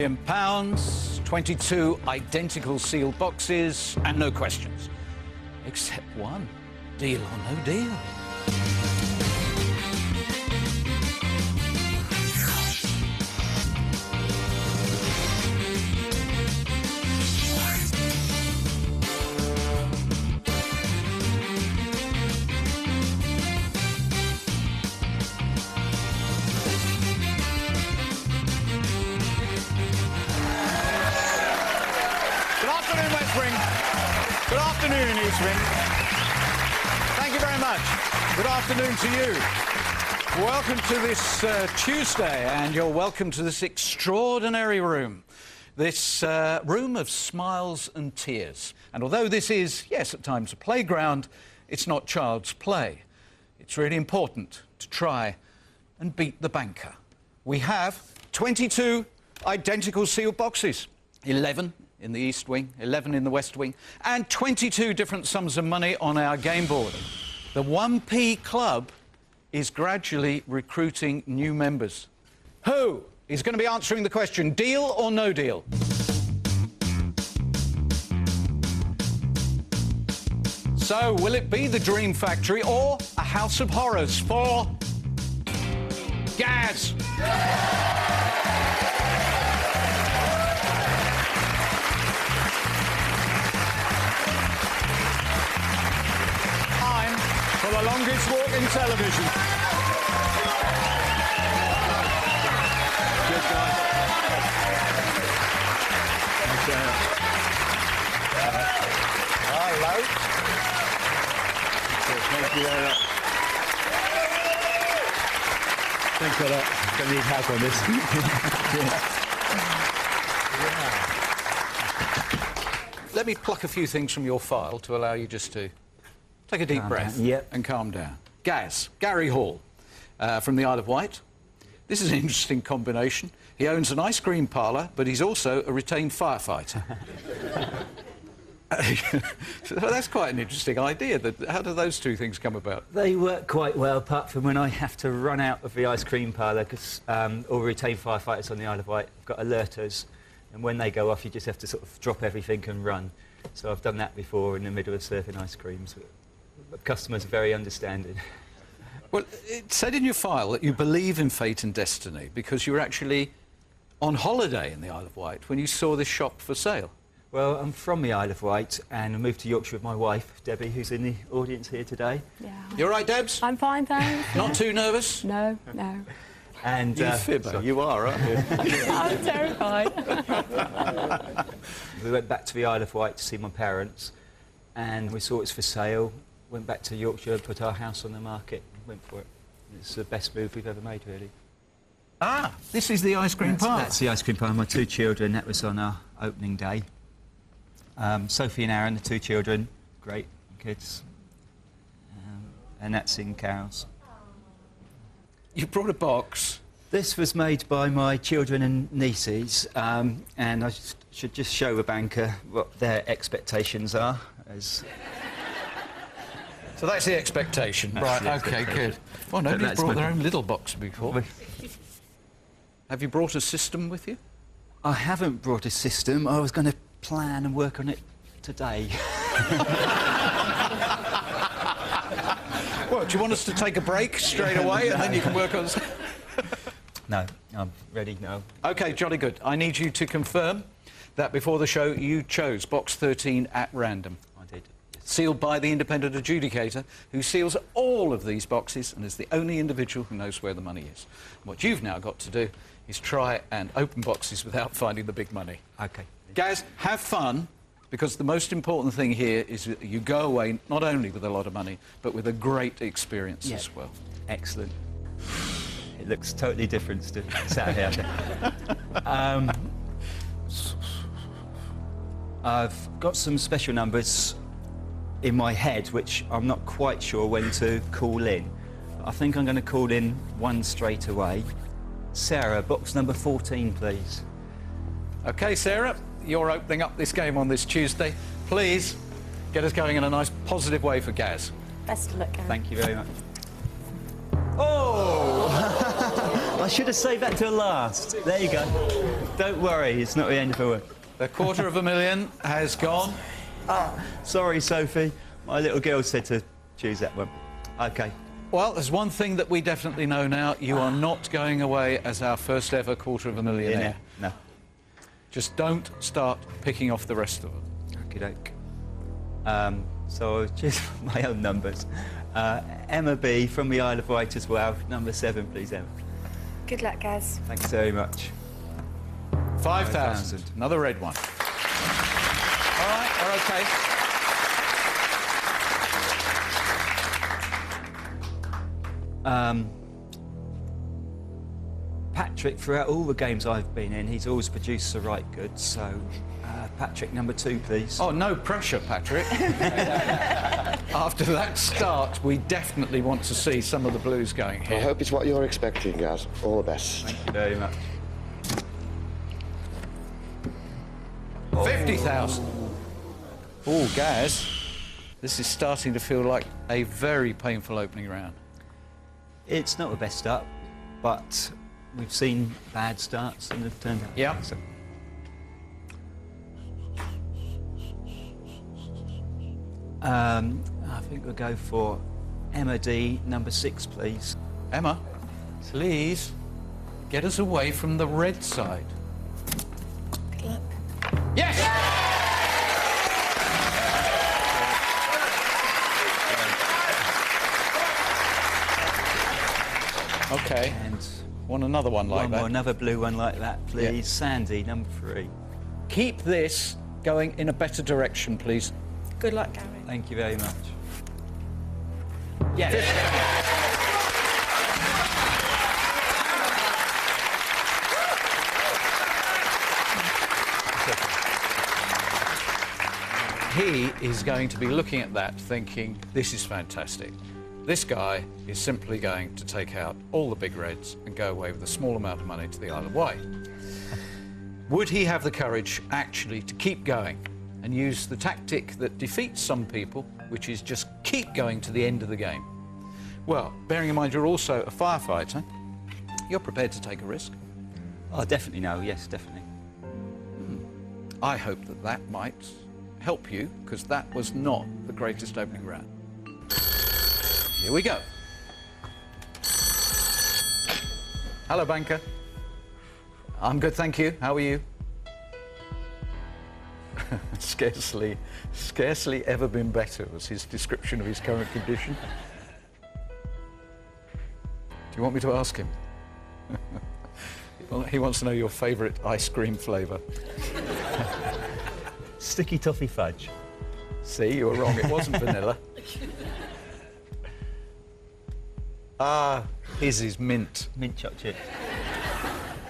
million pounds, 22 identical sealed boxes, and no questions. Except one. Deal or no deal? Welcome to this uh, Tuesday, and you're welcome to this extraordinary room. This uh, room of smiles and tears. And although this is, yes, at times a playground, it's not child's play. It's really important to try and beat the banker. We have 22 identical sealed boxes, 11 in the East Wing, 11 in the West Wing, and 22 different sums of money on our game board. The 1p Club is gradually recruiting new members. Who is going to be answering the question deal or no deal? So, will it be the Dream Factory or a House of Horrors for Gaz? Time for the longest walk in television. Good guy. Hello. Thank you very much. Thanks for that. Gonna need help on this. Yeah. Let me pluck a few things from your file to allow you just to take a deep Calm breath down. Yep. and calm down. Gaz, Gary Hall, uh, from the Isle of Wight. This is an interesting combination. He owns an ice cream parlour, but he's also a retained firefighter. so that's quite an interesting idea. That, how do those two things come about? They work quite well, apart from when I have to run out of the ice cream parlour because um, all retained firefighters on the Isle of Wight have got alerters, and when they go off, you just have to sort of drop everything and run. So I've done that before in the middle of serving ice creams. But customers are very understanding. Well, it said in your file that you believe in fate and destiny because you were actually on holiday in the Isle of Wight when you saw this shop for sale. Well, I'm from the Isle of Wight, and I moved to Yorkshire with my wife, Debbie, who's in the audience here today. Yeah. You all right, Debs? I'm fine, thanks. Not too nervous? No, no. And You uh, fibber. sorry. You are, aren't you? I'm terrified. We went back to the Isle of Wight to see my parents, and we saw it's for sale. Went back to Yorkshire, put our house on the market, went for it. It's the best move we've ever made, really. ah, this is the ice cream That's, parlour. that's the ice cream parlour. My two children. That was on our opening day. Um, Sophie and Aaron, the two children, great kids, um, and that's in cows. You brought a box. This was made by my children and nieces, um, and I sh- should just show the banker what their expectations are. As So that's the expectation. That's right, the okay, good. Well, nobody's that's brought my- their own little box before. Have you brought a system with you? I haven't brought a system. I was going to plan and work on it today. Well, do you want us to take a break straight away and then you can work on... no, I'm ready now. OK, jolly good. I need you to confirm that before the show you chose box 13 at random. Sealed by the independent adjudicator, who seals all of these boxes and is the only individual who knows where the money is. What you've now got to do is try and open boxes without finding the big money. Okay. Guys, have fun, because the most important thing here is that you go away not only with a lot of money, but with a great experience Yeah. as well. Excellent. It looks totally different to sat here. um, I've got some special numbers in my head, which I'm not quite sure when to call in. I think I'm going to call in one straight away. Sarah, box number 14, please. OK, Sarah, you're opening up this game on this Tuesday. Please get us going in a nice positive way for Gaz. Best of luck, Gary. Thank you very much. Oh! I should have saved that till last. There you go. Don't worry, it's not the end of the world. The quarter of a million has gone. Sorry, Sophie. My little girl said to choose that one. Okay. Well, there's one thing that we definitely know now. You are not going away as our first ever quarter of a millionaire. there. No. Just don't start picking off the rest of them. Okie doke. Um, so I'll choose my own numbers. Uh, Emma B from the Isle of Wight as well. Number seven, please, Emma. Good luck, Gaz. Thanks very much. 5,000. Another red one. All right, we're okay. Um, Patrick, throughout all the games I've been in, he's always produced the right goods. So, uh, Patrick, number two, please. Oh, no pressure, Patrick. After that start, we definitely want to see some of the blues going here. I hope it's what you're expecting, guys. All the best. Thank you very much. 50,000. Oh, Gaz, this is starting to feel like a very painful opening round. It's not the best start, but we've seen bad starts and they've turned out. Yeah. So, um, I think we'll go for Emma D, number six, please. Emma, please get us away from the red side. Okay, And want another one like one that? more, another blue one like that, please. Sandy, number three. Keep this going in a better direction, please. Good luck, Gary. Thank you very much. Yes. He is going to be looking at that thinking, this is fantastic. This guy is simply going to take out all the big reds and go away with a small amount of money to the Isle of Wight. Would he have the courage actually to keep going and use the tactic that defeats some people, which is just keep going to the end of the game? Well, bearing in mind you're also a firefighter, you're prepared to take a risk. Oh, definitely no. Yes, definitely. Hmm. I hope that that might help you, because that was not the greatest opening round. Here we go. Hello, banker. I'm good, thank you. How are you? scarcely, scarcely ever been better was his description of his current condition. Do you want me to ask him? well, he wants to know your favourite ice cream flavour. Sticky toffee fudge. See, you were wrong. It wasn't vanilla. Ah, his is mint. Mint chocolate.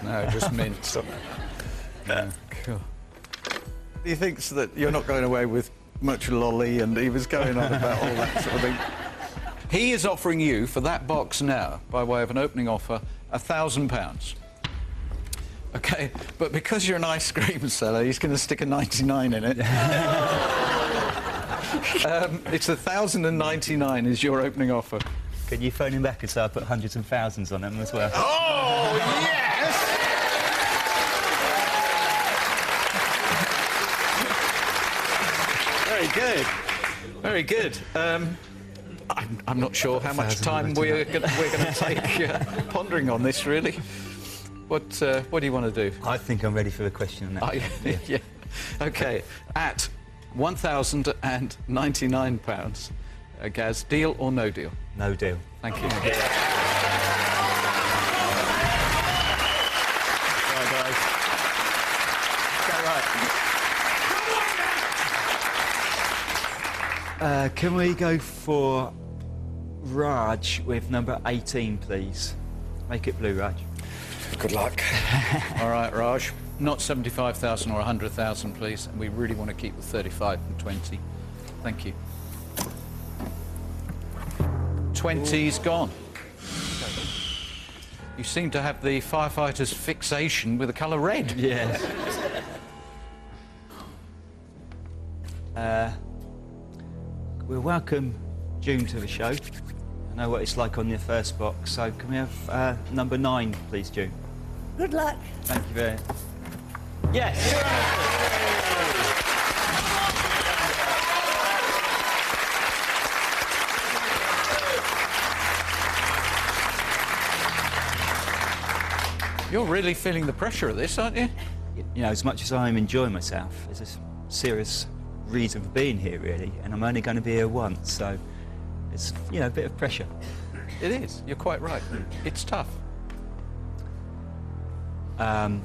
No, just mint. Yeah, cool. He thinks that you're not going away with much lolly, and he was going on about all that sort of thing. He is offering you for that box now, by way of an opening offer, a thousand pounds. Okay, but because you're an ice cream seller, he's going to stick a 99 in it. um, it's a thousand and 99 is your opening offer. Could you phone him back and say I put hundreds and thousands on them as well? Oh, yes! Very good. Very good. Um, I'm, I'm not sure how much time we're going to take uh, pondering on this, really. What, uh, what do you want to do? I think I'm ready for the question now. I, yeah. Okay, at £1,099, uh, Gaz, deal or no deal? No deal. Thank you. Uh, can we go for Raj with number 18, please? Make it blue, Raj. Good luck. All right, Raj. Not 75,000 or 100,000, please. And we really want to keep the 35 and 20. Thank you. 20's gone. You seem to have the firefighter's fixation with the colour red. Yes. uh, we'll welcome June to the show. I know what it's like on your first box. So can we have uh, number nine, please, June? Good luck. Thank you very much. Yes! You're really feeling the pressure of this, aren't you? you know, as much as I'm enjoying myself, there's a serious reason for being here, really, and I'm only going to be here once, so it's, you know, a bit of pressure. It is. You're quite right. It's tough. Um,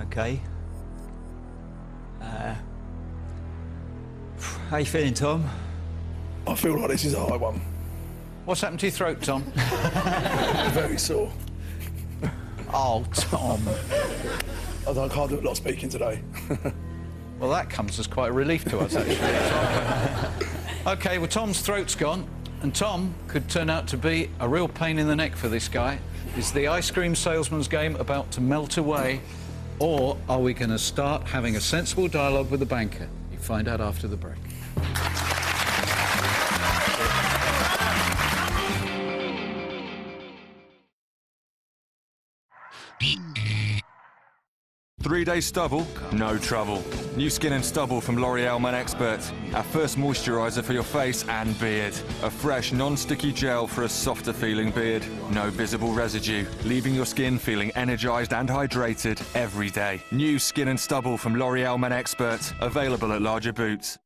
okay. Uh, how you feeling, Tom? I feel like this is a high one. What's happened to your throat, Tom? Very sore. Oh, Tom. I can't do a lot of speaking today. Well, that comes as quite a relief to us, actually. okay, well, Tom's throat's gone, and Tom could turn out to be a real pain in the neck for this guy. Is the ice cream salesman's game about to melt away, or are we going to start having a sensible dialogue with the banker? You find out after the break. Three day stubble? No trouble. New skin and stubble from L'Oreal Man Expert. Our first moisturiser for your face and beard. A fresh, non sticky gel for a softer feeling beard. No visible residue, leaving your skin feeling energised and hydrated every day. New skin and stubble from L'Oreal Man Expert. Available at larger boots.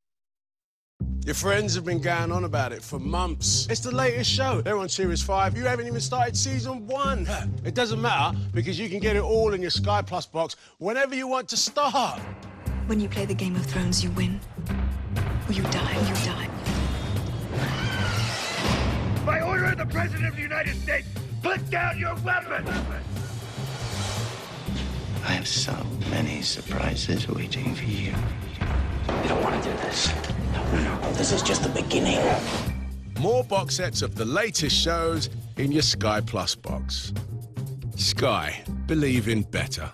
Your friends have been going on about it for months. It's the latest show. They're on Series 5. You haven't even started season one. It doesn't matter because you can get it all in your Sky Plus box whenever you want to start. When you play the Game of Thrones, you win. Or you die, you die. By order of the President of the United States, put down your weapon! I have so many surprises waiting for you. You don't want to do this. This is just the beginning. More box sets of the latest shows in your Sky Plus box. Sky, believe in better.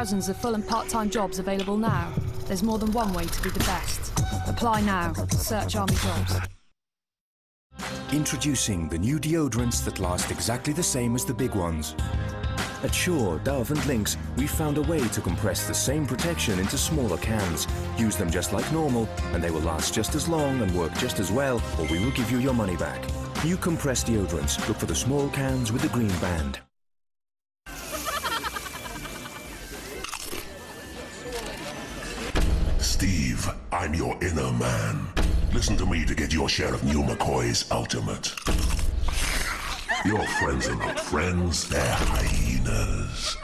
Thousands of full and part-time jobs available now, there's more than one way to be the best. Apply now. Search Army Jobs. Introducing the new deodorants that last exactly the same as the big ones. At Sure, Dove and Lynx, we've found a way to compress the same protection into smaller cans. Use them just like normal, and they will last just as long and work just as well, or we will give you your money back. New compressed deodorants. Look for the small cans with the green band. I'm your inner man. Listen to me to get your share of New McCoy's ultimate. Your friends are not friends, they're hyenas.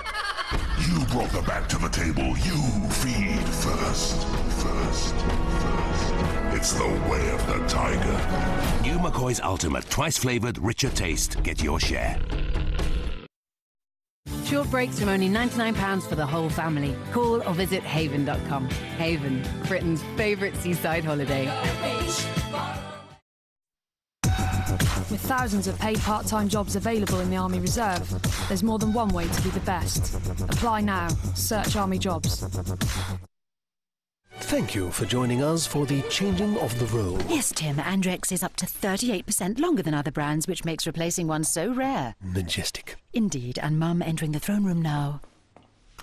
You brought the bat to the table. You feed first. First. First. It's the way of the tiger. New McCoy's Ultimate, twice flavored, richer taste. Get your share. Short breaks from only £99 for the whole family. Call or visit haven.com. Haven, Britain's favourite seaside holiday. With thousands of paid part-time jobs available in the Army Reserve, there's more than one way to be the best. Apply now. Search Army Jobs. Thank you for joining us for the changing of the roll. Yes, Tim, Andrex is up to 38% longer than other brands, which makes replacing one so rare. Majestic. Indeed, and Mum entering the throne room now.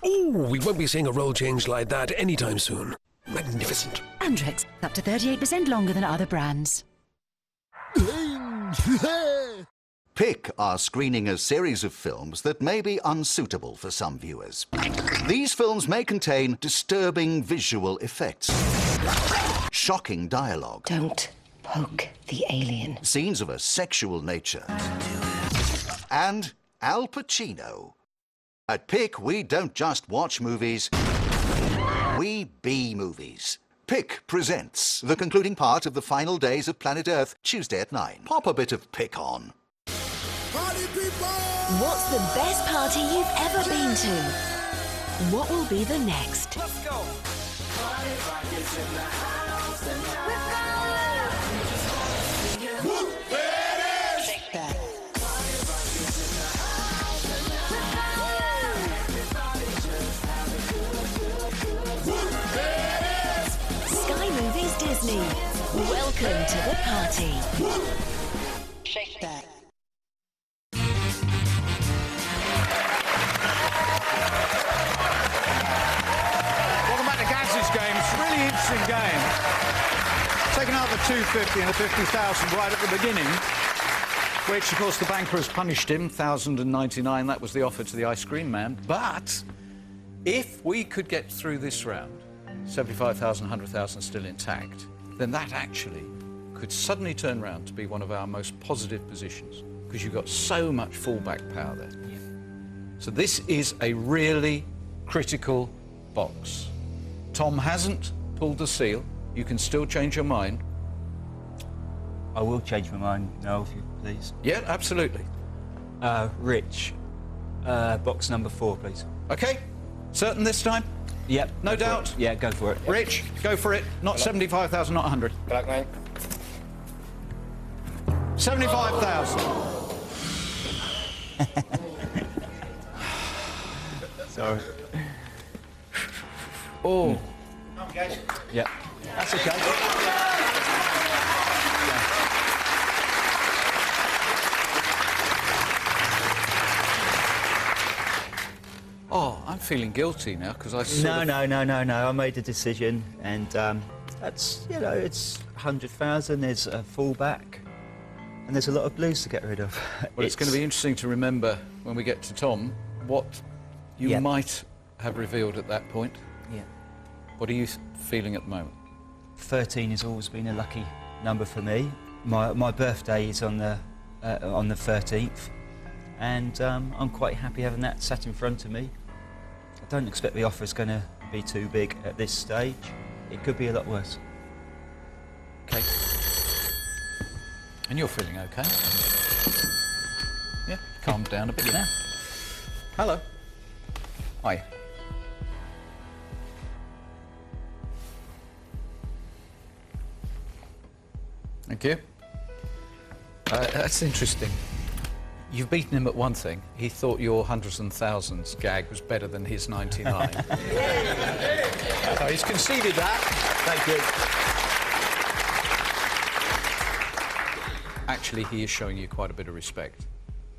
Oh, we won't be seeing a roll change like that anytime soon. Magnificent. Andrex, up to 38% longer than other brands. Pick are screening a series of films that may be unsuitable for some viewers. These films may contain disturbing visual effects, shocking dialogue, Don't poke the alien. scenes of a sexual nature, and Al Pacino. At Pick, we don't just watch movies, we be movies. Pick presents the concluding part of the final days of Planet Earth, Tuesday at 9. Pop a bit of Pick on. What's the best party you've ever been to? What will be the next? Let's go. Sky Movies Disney. Welcome to the party. Shake that. 250 and the 50,000 right at the beginning, which, of course, the banker has punished him. 1,099, that was the offer to the ice cream man. But if we could get through this round, 75,000, 100,000 still intact, then that actually could suddenly turn around to be one of our most positive positions because you've got so much fallback power there. So this is a really critical box. Tom hasn't pulled the seal. You can still change your mind. I will change my mind now, if you please. Yeah, absolutely. Uh, Rich, uh, box number four, please. Okay, certain this time? Yep. No doubt? it. Yeah, go for it. Rich, go for it. Not 75,000, not 100. Black man. 75,000. Sorry. Oh. Yeah. That's okay. Oh, I'm feeling guilty now because I No, of- no, no, no, no. I made a decision, and um, that's you know, it's hundred thousand. There's a fallback, and there's a lot of blues to get rid of. Well, it's, going to be interesting to remember when we get to Tom what you Yeah. might have revealed at that point. Yeah. What are you feeling at the moment? Thirteen has always been a lucky number for me. My my birthday is on the uh, on the thirteenth, and um, I'm quite happy having that sat in front of me. I don't expect the offer is going to be too big at this stage. It could be a lot worse. Okay. And you're feeling okay? Yeah, calmed down a bit now. Hello. Hi. Thank you. Uh, that's interesting. You've beaten him at one thing. He thought your hundreds and thousands gag was better than his 99. so he's conceded that. Thank you. Actually, he is showing you quite a bit of respect.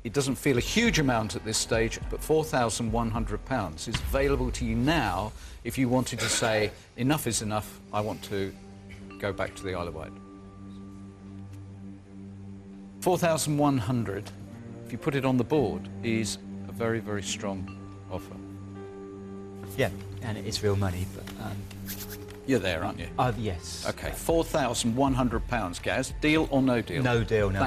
It doesn't feel a huge amount at this stage, but £4,100 is available to you now if you wanted to say, enough is enough, I want to go back to the Isle of Wight. 4,100, if you put it on the board, is a very, very strong offer. Yeah, and it is real money, but um, You're there, aren't you? uh, yes. Okay, £4,100, Gaz. Deal or no deal? No deal, no.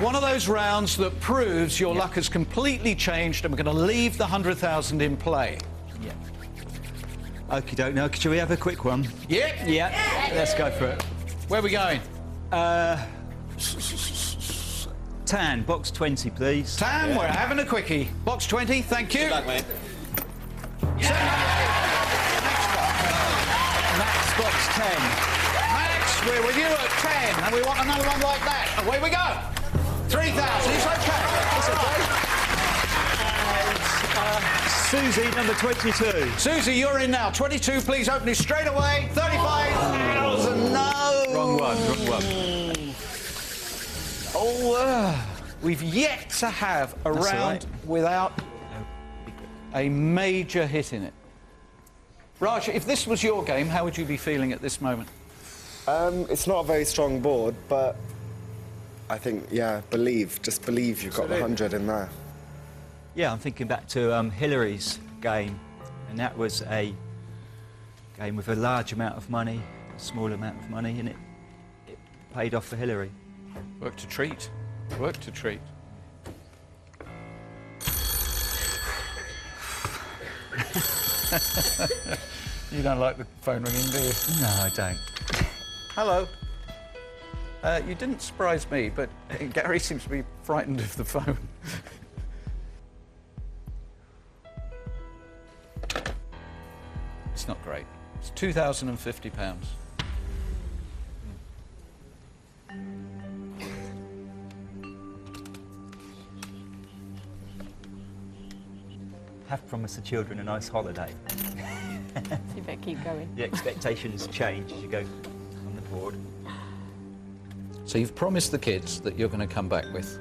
One of those rounds that proves your luck has completely changed and we're going to leave the 100,000 in play. Yeah. Okie doke. Now, should we have a quick one? Yeah? Yeah. Let's go for it. Where are we going? Uh, Tan, box 20, please. Tam, we're having a quickie. Box 20, thank you. Max, box 10. Max, we're with you at 10, and we want another one like that. Away we go. 3,000, it's okay. It's okay. Susie, number 22. Susie, you're in now. 22, please open it straight away. 35,000, no. Wrong one, wrong one. Oh, uh, we've yet to have a That's round right. without a major hit in it. Raj, if this was your game, how would you be feeling at this moment? Um, it's not a very strong board, but I think, yeah, believe. Just believe you've got the 100 in there. Yeah, I'm thinking back to um, Hillary's game, and that was a game with a large amount of money, a small amount of money, and it, it paid off for Hillary. Work to treat. Work to treat. You don't like the phone ringing, do you? No, I don't. Hello. Uh, you didn't surprise me, but uh, Gary seems to be frightened of the phone. it's not great. It's two thousand and fifty pounds. Have promised the children a nice holiday. so You better keep going. The expectations change as you go on the board. So you've promised the kids that you're going to come back with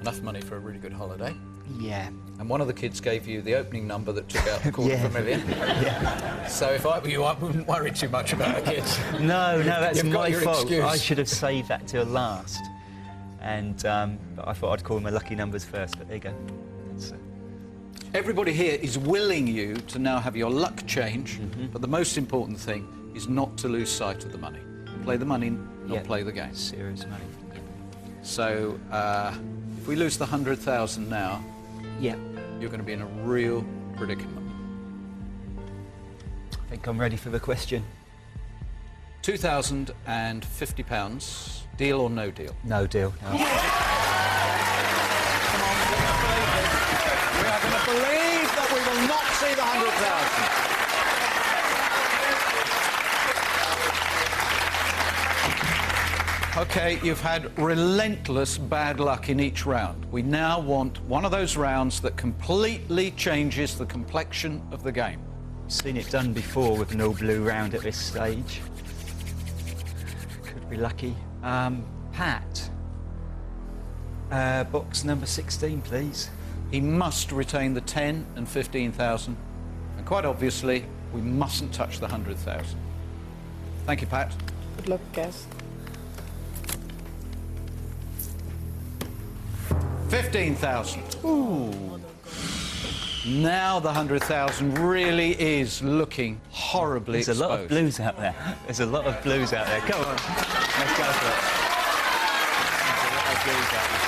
enough money for a really good holiday. Yeah. And one of the kids gave you the opening number that took out the quarter of a million. yeah. So if I were you, I wouldn't worry too much about the kids. No, no, that's my fault. excuse. I should have saved that till last. And um, but I thought I'd call my lucky numbers first, but there you go. Uh, Everybody here is willing you to now have your luck change, Mm-hmm. but the most important thing is not to lose sight of the money. Play the money, not Yeah. play the game. serious money. So uh, if we lose the hundred thousand now, Yeah. you're going to be in a real predicament. I think I'm ready for the question. Two thousand and fifty pounds. Deal or no deal? No deal. No. We are going to believe that we will not see the hundred thousand. Okay, you've had relentless bad luck in each round. We now want one of those rounds that completely changes the complexion of the game. Seen it done before with no blue round at this stage. Could be lucky. Um, Pat. Uh, box number 16, please. He must retain the 10 and 15,000. And quite obviously, we mustn't touch the 100,000. Thank you, Pat. Good luck, guys. 15,000. Ooh. Now the 100,000 really is looking horribly There's a lot of blues out there. There's a lot of blues out there. Come on. Let's go for it. There's a lot of blues out there.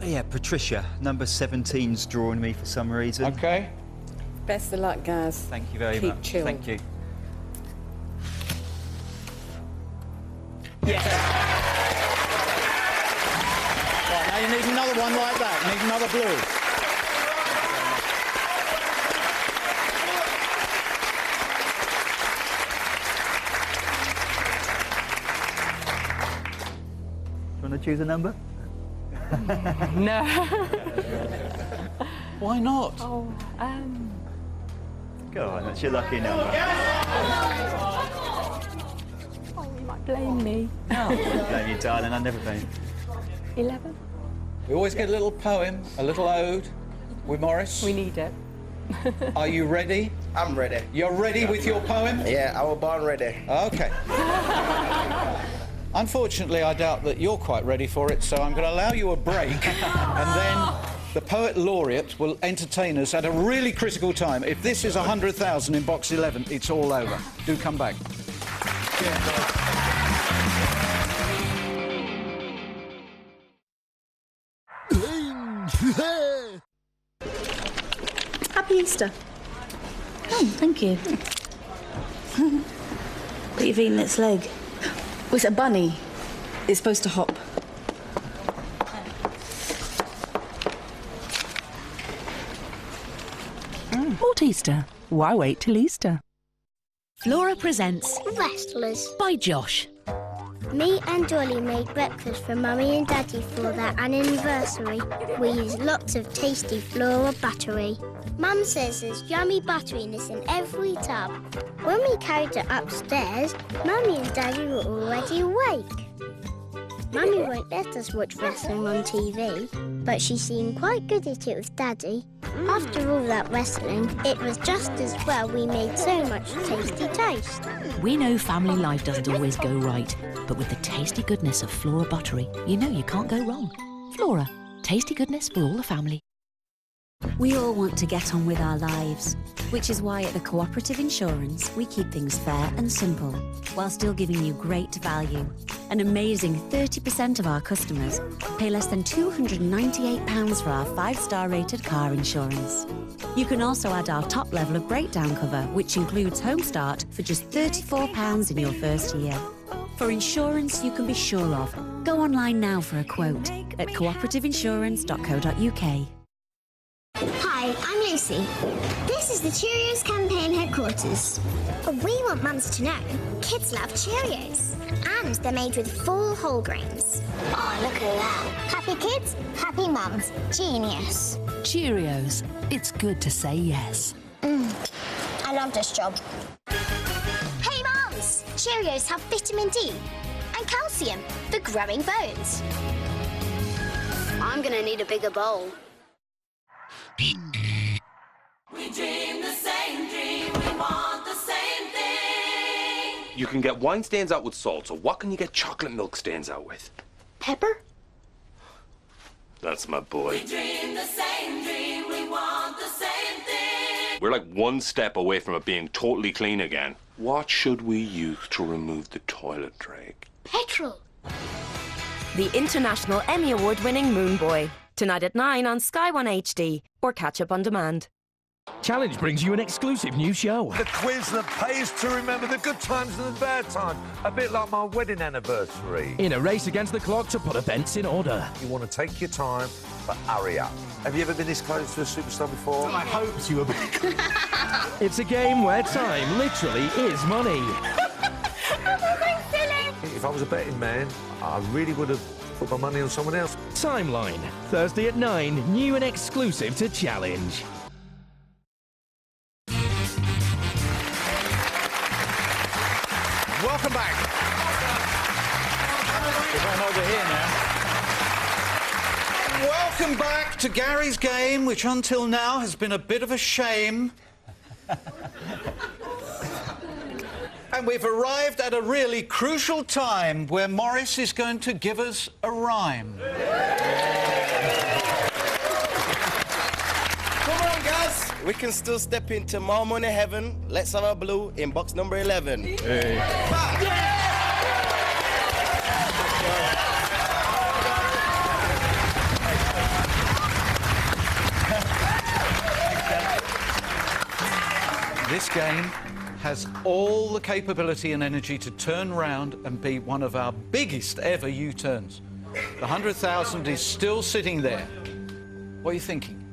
Oh, Yeah, Patricia, number 17's drawing me for some reason. Okay. Best of luck, guys. Thank you very Keep much. chilling. Thank you. Right, now you need another one like that. You need another blue. Do you want to choose a number? no. Why not? Oh, um. Go on, that's your lucky number. Oh, you might blame me. No, blame you, darling. I've never been. 11? We always get a little poem, a little ode with Morris. We need it. Are you ready? I'm ready. You're ready with your poem? Yeah, I was born ready. Okay. Unfortunately, I doubt that you're quite ready for it, so I'm going to allow you a break, and then the poet laureate will entertain us at a really critical time. If this is 100,000 in box 11, it's all over. Do come back. Happy Easter. Oh, thank you. but you've eaten its leg. Was it a bunny? It's supposed to hop. What Easter? Why wait till Easter? Flora presents Wrestlers. by Josh. Me and Dolly made breakfast for Mummy and Daddy for their anniversary. We used lots of tasty Flora buttery. Mum says there's yummy butteriness in every tub. When we carried it upstairs, Mummy and Daddy were already awake. Mummy won't let us watch wrestling on TV, but she seemed quite good at it with Daddy. Mm. After all that wrestling, it was just as well we made so much tasty toast. We know family life doesn't always go right, but with the tasty goodness of Flora Buttery, you know you can't go wrong. Flora, tasty goodness for all the family. We all want to get on with our lives, which is why at the Cooperative Insurance we keep things fair and simple, while still giving you great value. An amazing 30% of our customers pay less than £298 for our five-star rated car insurance. You can also add our top level of breakdown cover, which includes Home Start for just £34 in your first year. For insurance you can be sure of, go online now for a quote at cooperativeinsurance.co.uk. Hi, I'm Lucy. This is the Cheerios campaign headquarters. We want mums to know kids love Cheerios. And they're made with full whole grains. Oh, look at that. Happy kids, happy mums. Genius. Cheerios. It's good to say yes. Mm, I love this job. Hey, mums! Cheerios have vitamin D and calcium for growing bones. I'm gonna need a bigger bowl. You can get wine stains out with salt, so what can you get chocolate milk stains out with? Pepper? That's my boy. We dream the same dream, we want the same thing. We're like one step away from it being totally clean again. What should we use to remove the toilet drake? Petrol. The international Emmy Award winning Moone Boy. Tonight at 9 on Sky One HD or catch up on demand. Challenge brings you an exclusive new show. The quiz that pays to remember the good times and the bad times. A bit like my wedding anniversary. In a race against the clock to put events in order. You want to take your time, but hurry up. Have you ever been this close to a superstar before? I hoped you were It's a game where time literally is money. If I was a betting man, I really would have put my money on someone else. Timeline. Thursday at 9. New and exclusive to Challenge. Welcome back. If I'm over here now. Welcome back to Gary's game, which until now has been a bit of a shame. And we've arrived at a really crucial time where Morris is going to give us a rhyme. Come on, guys. We can still step into more money heaven. Let's have a blue in box number 11. This game has all the capability and energy to turn round and be one of our biggest ever U-turns. The 100,000 is still sitting there. What are you thinking?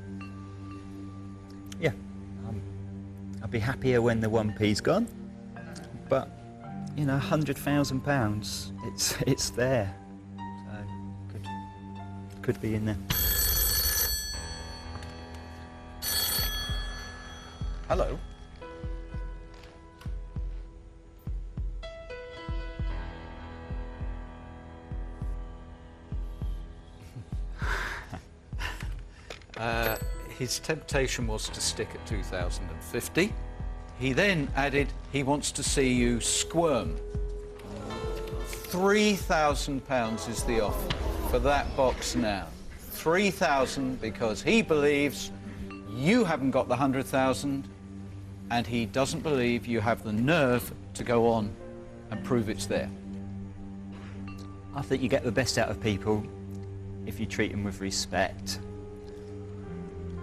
Yeah. Um, I'll be happier when the 1p's gone. But, you know, £100,000, it's, it's there. So, could, could be in there. Hello. Uh, his temptation was to stick at 2050. He then added he wants to see you squirm. £3,000 is the offer for that box now. 3,000 because he believes you haven't got the 100,000 and he doesn't believe you have the nerve to go on and prove it's there. I think you get the best out of people if you treat them with respect.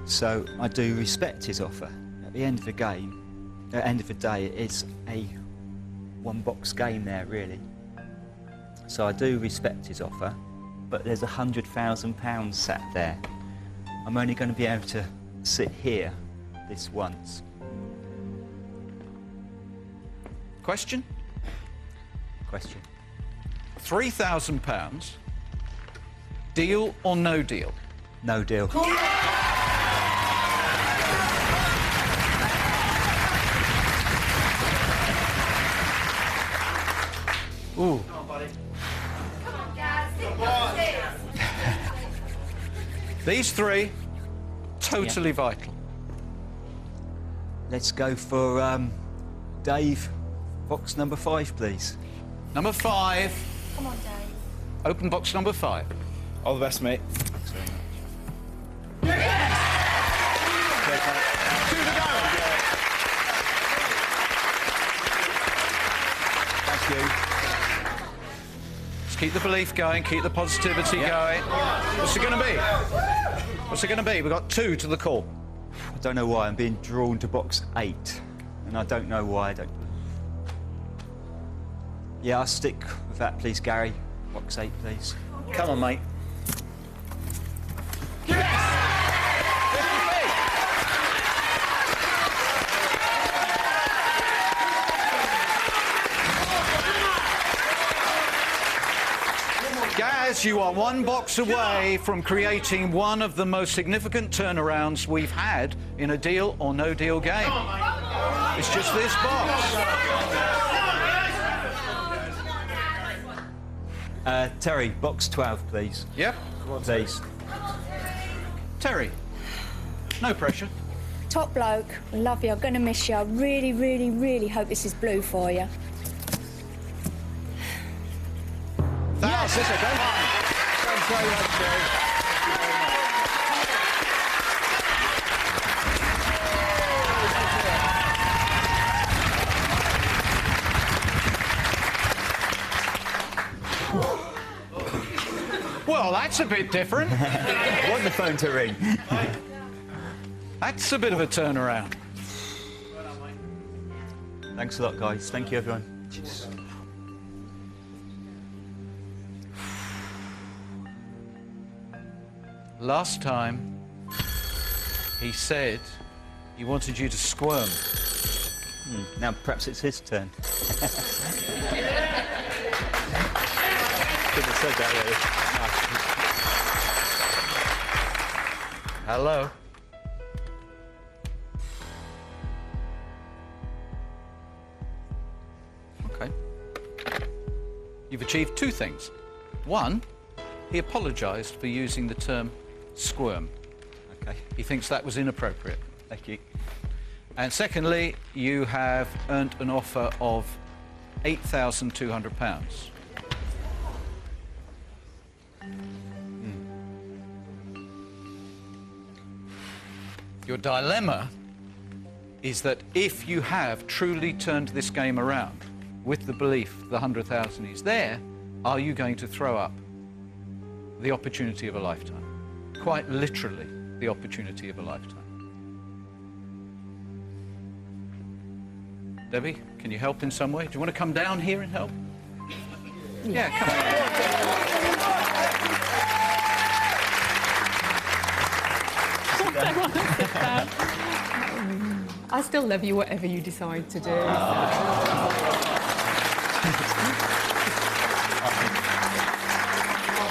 So I do respect his offer. At the end of the game, at the end of the day, it's a one-box game there, really. So I do respect his offer, but there's a hundred thousand pounds sat there. I'm only going to be able to sit here this once. Question? Question. £3,000. Deal or no deal? No deal. Ooh. These three, totally vital. Let's go for um, Dave. Box number five, please. Number five. Come on, Dave. Open box number five. All the best, mate. Keep the belief going, keep the positivity going. What's it going to be? What's it going to be? We've got two to the call. I don't know why I'm being drawn to box eight, and I don't know why. I don't. Yeah, I'll stick with that, please, Gary. Box eight, please. Come on, mate. Gaz, you are one box away from creating one of the most significant turnarounds we've had in a deal or no deal game. It's just this box. Uh, Terry, box 12, please. Yep. Please. Terry, no pressure. Top bloke, love you. I'm going to miss you. I really, really, really hope this is blue for you. Yes, it's a go. Thanks very much, Terry. Well, that's a bit different. Want the phone to ring? That's a bit of a turnaround. Thanks a lot, guys. Thank you, everyone. Last time, he said he wanted you to squirm. Hmm, now perhaps it's his turn. Couldn't have said that, really. Hello. Okay. You've achieved two things. One, he apologised for using the term squirm. Okay. He thinks that was inappropriate. Thank you. And secondly, you have earned an offer of £8,200. Hmm. Your dilemma is that if you have truly turned this game around with the belief the 100,000 is there, are you going to throw up the opportunity of a lifetime? Quite literally, the opportunity of a lifetime. Debbie, can you help in some way? Do you want to come down here and help? Yeah, come on. I want to. I still love you, whatever you decide to do.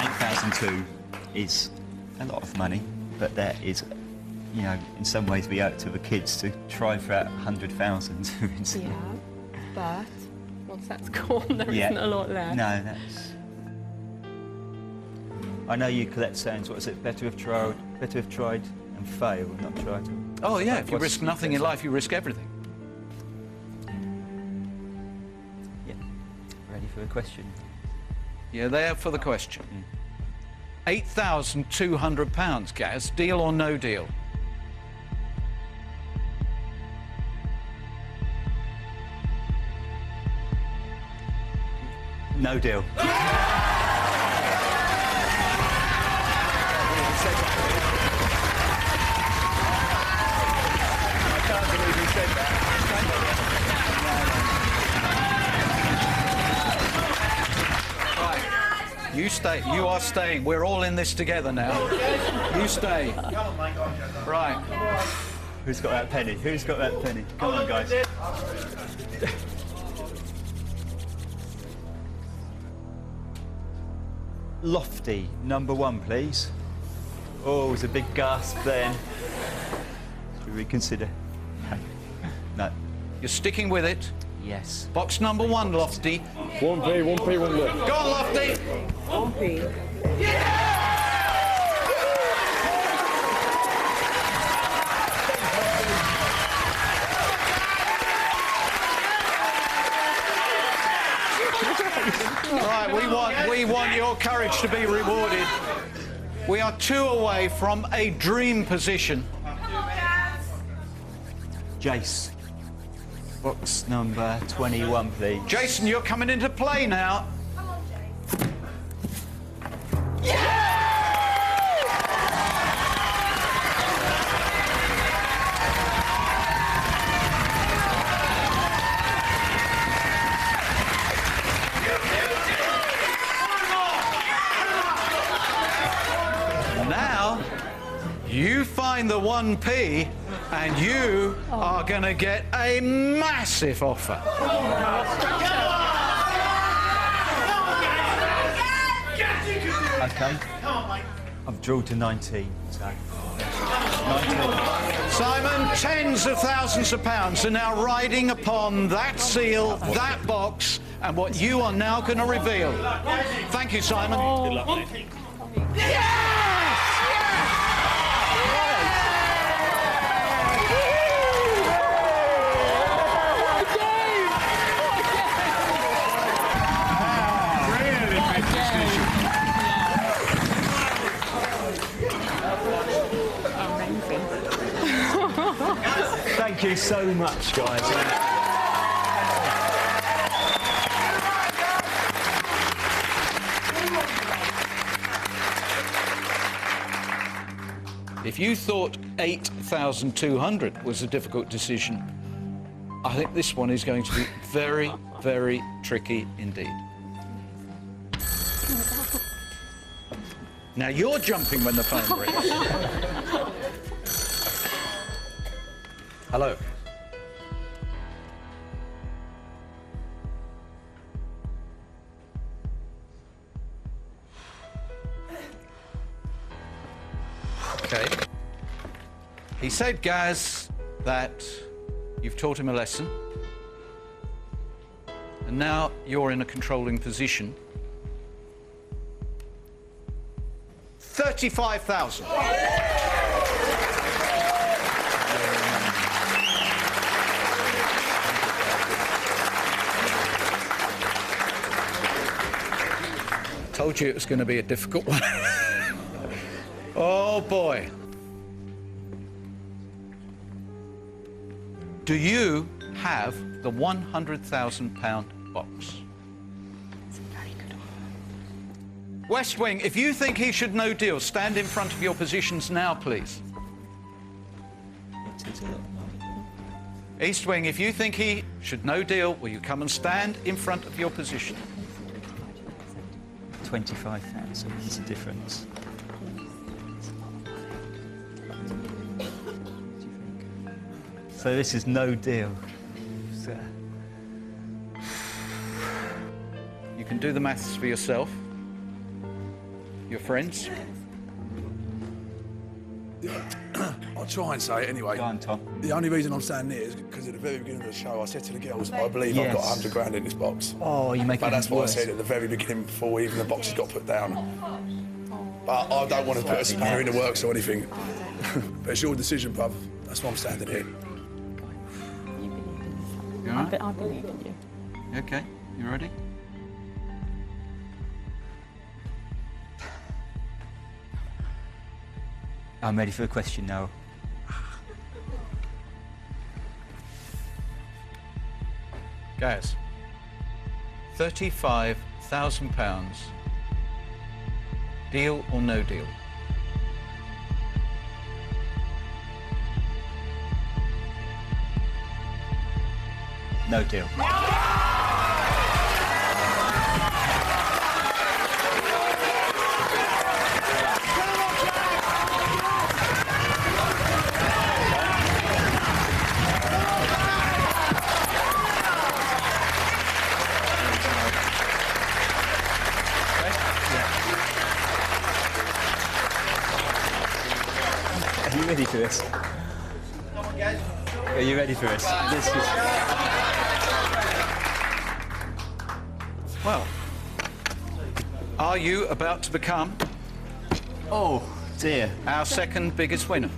Eight thousand two is a lot of money, but that is, you know, in some ways we owe it to the kids to try for that hundred thousand. Yeah, but once that's gone, there Yeah. not a lot left. No, that's. I know you collect sayings. What is it? Better have tried. Better have tried and failed, not tried. Oh, yeah, if you risk nothing in life, you risk everything. Yeah. Ready for the question? You're there for the question. £8,200, Gaz. Deal or no deal? No deal. Ah! You stay. You are staying. We're all in this together now. You stay. Right. Who's got that penny? Who's got that penny? Come on, guys. Lofty, number one, please. Oh, it was a big gasp then. Should we reconsider? No. You're sticking with it? Yes. Box number one, Lofty. 1p, 1p, 1 look. Go on, Lofty. One P. Yeah! Right, we want we want your courage to be rewarded. We are two away from a dream position. Jace. Box number 21, please. Jason, you're coming into play now. And you are going to get a massive offer. Okay. I've drawn to 19, so. 19. Simon, tens of thousands of pounds are now riding upon that seal, that box, and what you are now going to reveal. Thank you, Simon. Good Thank you so much, guys. If you thought 8,200 was a difficult decision, I think this one is going to be very, very tricky indeed. Now you're jumping when the phone rings. Hello. Okay. He said, Gaz, that you've taught him a lesson, and now you're in a controlling position. 35,000. Told you it was going to be a difficult one. oh boy. Do you have the £100,000 box? West Wing, if you think he should no deal, stand in front of your positions now, please. East Wing, if you think he should no deal, will you come and stand in front of your position? 25,000 is the difference. So this is no deal. So, You can do the maths for yourself. Your friends. I'll try and say it anyway. Go on, Tom. The only reason I'm standing here is because at the very beginning of the show, I said to the girls, I believe I've got Yes. 100 grand in this box. Oh, you make But it that's even what worse. I said at the very beginning before even the boxes got put down. But I don't want to put a spanner in the works or anything. but it's your decision, bruv. That's why I'm standing here. You all right? I believe in you. You Okay, you ready? I'm ready for the question now. Gaz. £35,000. Deal or no deal? No deal. Ready for this? Are you ready for this? This is... Well, are you about to become Oh, dear. our second biggest winner?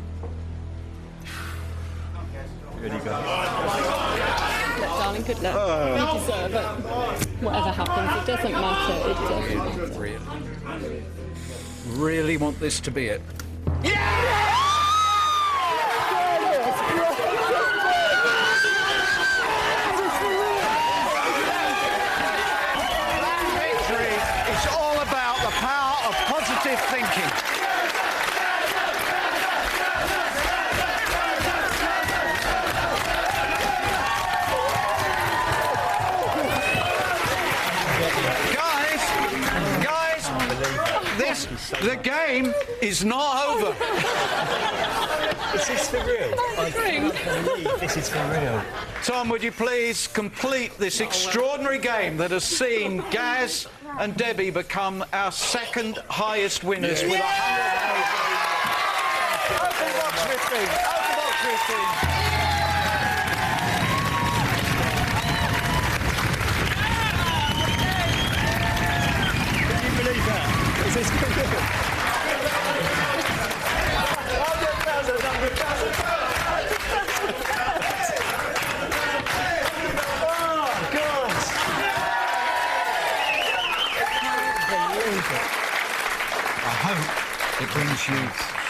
Ready, go. Look, darling, good luck. Oh. you deserve it. Whatever happens, it doesn't matter. It doesn't matter. Really, really want this to be it. That victory is all about the power of you thinking? Guys, guys, this the game is not over. This is for real. I can't this is for real. Tom, would you please complete this extraordinary game that has seen Gaz and Debbie become our second highest winners with 108. Open box 15. Open box 15. That? Is this for real? Oh, I hope it brings you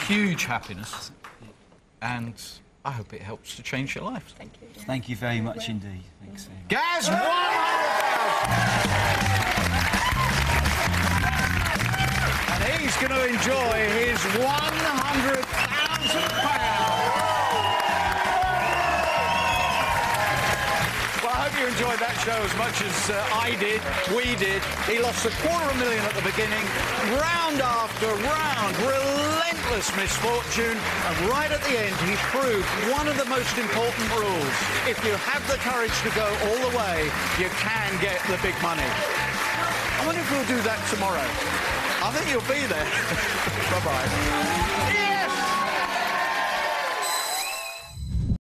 huge happiness and I hope it helps to change your life. Thank you. Thank you very much indeed. Thanks. Ian. Gaz, he's going to enjoy his 100,000 pounds. Well, I hope you enjoyed that show as much as uh, I did, we did. He lost a quarter of a million at the beginning, round after round, relentless misfortune, and right at the end he proved one of the most important rules. If you have the courage to go all the way, you can get the big money. I wonder if we'll do that tomorrow. I think you'll be there. Bye-bye.